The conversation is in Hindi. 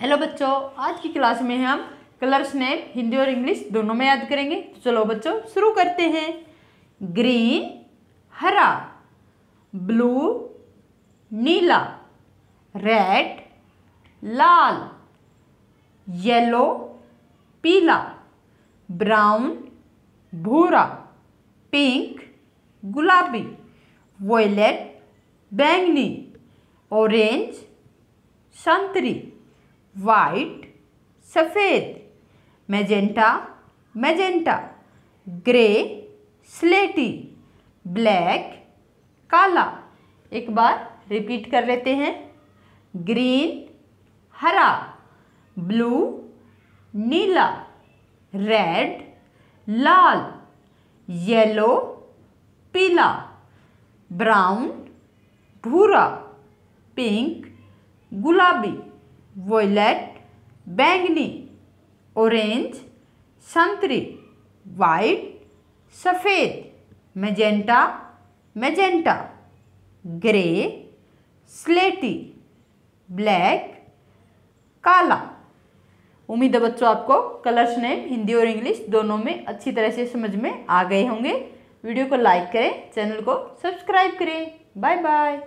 हेलो बच्चों। आज की क्लास में हम कलर्स नेम हिंदी और इंग्लिश दोनों में याद करेंगे। तो चलो बच्चों, शुरू करते हैं। ग्रीन हरा। ब्लू नीला। रेड लाल। येलो पीला। ब्राउन भूरा। पिंक गुलाबी। वॉयलेट बैंगनी। ऑरेंज संतरी। वाइट सफ़ेद मैजेंटा मैजेंटा ग्रे स्लेटी ब्लैक काला। एक बार रिपीट कर लेते हैं। ग्रीन हरा ब्लू नीला रेड लाल येलो पीला ब्राउन भूरा पिंक गुलाबी। वॉयलेट बैंगनी ऑरेंज संतरी वाइट सफ़ेद मैजेंटा मैजेंटा ग्रे स्लेटी ब्लैक काला उम्मीद है बच्चों आपको कलर्स नेम हिंदी और इंग्लिश दोनों में अच्छी तरह से समझ में आ गए होंगे। वीडियो को लाइक करें चैनल को सब्सक्राइब करें। Bye bye